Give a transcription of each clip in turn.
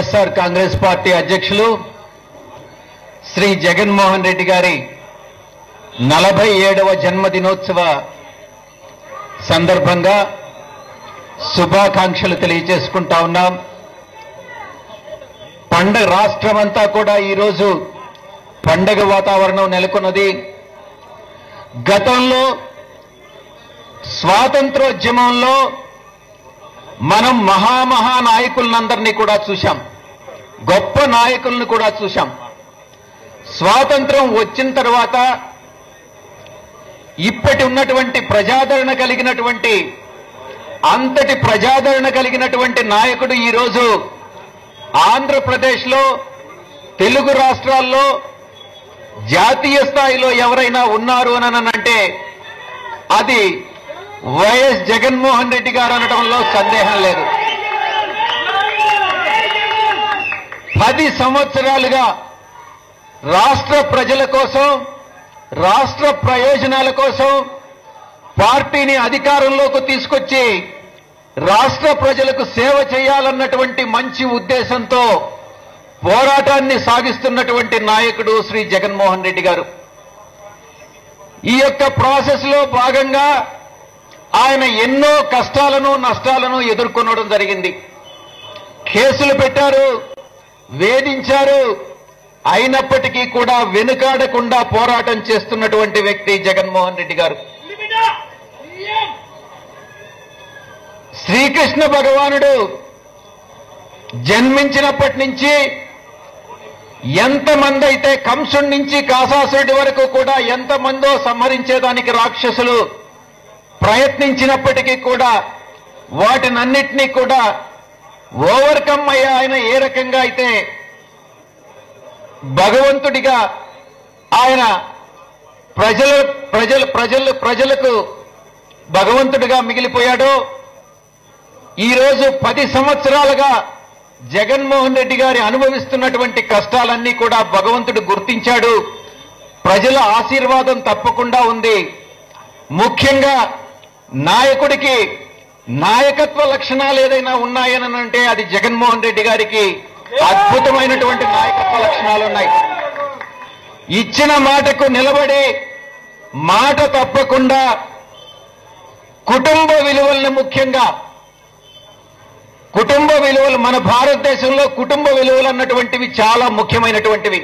YSR Congress party అధ్యక్షులు శ్రీ జగన్మోహన్ రెడ్డి గారి నలభై ఏడవ జన్మదినోత్సవ సందర్భంగా శుభాకాంక్షలు తెలియజేసుకుంటా ఉన్నాం. పండగ రాష్ట్రం అంతా కూడా ఈరోజు పండగ వాతావరణం నెలకొన్నది. గతంలో స్వాతంత్రోద్యమంలో మనం మహామహానాయకులందరినీ కూడా చూశాం. గొప్ప నాయకులను కూడా చూశాం. స్వాతంత్రం వచ్చిన తర్వాత ఇప్పటి ఉన్నటువంటి ప్రజాదరణ కలిగినటువంటి అంతటి ప్రజాదరణ కలిగినటువంటి నాయకుడు ఈరోజు ఆంధ్రప్రదేశ్లో తెలుగు రాష్ట్రాల్లో జాతీయ స్థాయిలో ఎవరైనా ఉన్నారు అని అంటే అది వైఎస్ జగన్మోహన్ రెడ్డి గారు అనడంలో సందేహం లేదు. పది సంవత్సరాలుగా రాష్ట్ర ప్రజల కోసం రాష్ట్ర ప్రయోజనాల కోసం పార్టీని అధికారంలోకి తీసుకొచ్చి రాష్ట్ర ప్రజలకు సేవ చేయాలన్నటువంటి మంచి ఉద్దేశంతో పోరాటాన్ని సాగిస్తున్నటువంటి నాయకుడు శ్రీ జగన్మోహన్ రెడ్డి గారు. ఈ యొక్క ప్రాసెస్లో భాగంగా ఆయన ఎన్నో కష్టాలను నష్టాలను ఎదుర్కొనడం జరిగింది. కేసులు పెట్టారు వేధించారు. అయినప్పటికీ కూడా వెనుకాడకుండా పోరాటం చేస్తున్నటువంటి వ్యక్తి జగన్మోహన్ రెడ్డి గారు. శ్రీకృష్ణ భగవానుడు జన్మించినప్పటి నుంచి ఎంతమంది అయితే కంసుడి నుంచి కాసాసుడి వరకు కూడా ఎంతమందో సంహరించేదానికి రాక్షసులు ప్రయత్నించినప్పటికీ కూడా వాటినన్నిటినీ కూడా ఓవర్కమ్ అయ్యా ఆయన ఏ రకంగా అయితే భగవంతుడిగా ఆయన ప్రజల ప్రజలు ప్రజలు ప్రజలకు భగవంతుడిగా మిగిలిపోయాడో ఈరోజు పది సంవత్సరాలుగా జగన్మోహన్ రెడ్డి గారి అనుభవిస్తున్నటువంటి కష్టాలన్నీ కూడా భగవంతుడు గుర్తించాడు. ప్రజల ఆశీర్వాదం తప్పకుండా ఉంది. ముఖ్యంగా నాయకుడికి నాయకత్వ లక్షణాలు ఏదైనా ఉన్నాయని అంటే అది జగన్మోహన్ రెడ్డి గారికి అద్భుతమైనటువంటి నాయకత్వ లక్షణాలు ఉన్నాయి. ఇచ్చిన మాటకు నిలబడి మాట తప్పకుండా కుటుంబ విలువలను ముఖ్యంగా కుటుంబ విలువలు మన భారతదేశంలో కుటుంబ విలువలు అన్నటువంటివి చాలా ముఖ్యమైనటువంటివి.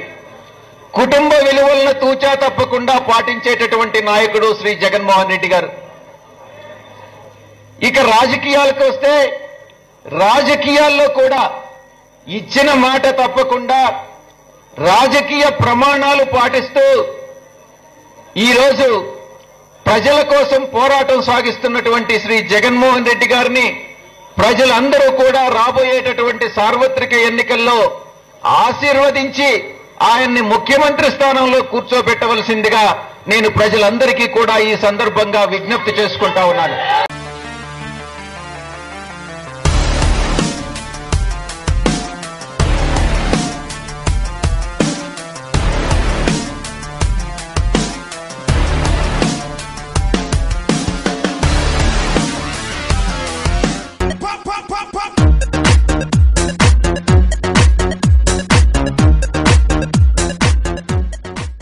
కుటుంబ విలువలను తూచా తప్పకుండా పాటించేటటువంటి నాయకుడు శ్రీ జగన్మోహన్ రెడ్డి గారు. ఇక రాజకీయాలకు వస్తే రాజకీయాల్లో కూడా ఇచ్చిన మాట తప్పకుండా రాజకీయ ప్రమాణాలు పాటిస్తూ ఈరోజు ప్రజల కోసం పోరాటం సాగిస్తున్నటువంటి శ్రీ జగన్మోహన్ రెడ్డి గారిని ప్రజలందరూ కూడా రాబోయేటటువంటి సార్వత్రిక ఎన్నికల్లో ఆశీర్వదించి ఆయన్ని ముఖ్యమంత్రి స్థానంలో కూర్చోబెట్టవలసిందిగా నేను ప్రజలందరికీ కూడా ఈ సందర్భంగా విజ్ఞప్తి చేసుకుంటా ఉన్నాను.